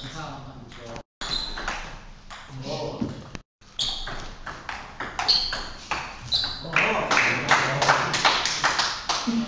你看，你说。哦。哦。嗯。